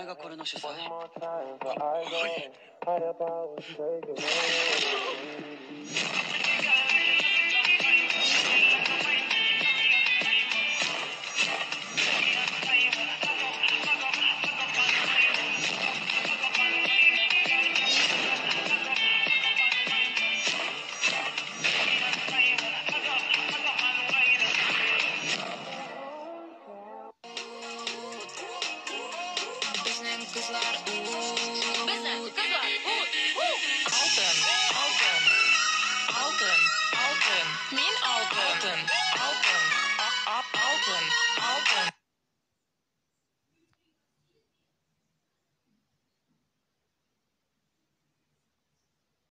前がこれの主催はい kızlar. Kızlar, kızlar. Altın, altın, altın, altın. Min altın. altın.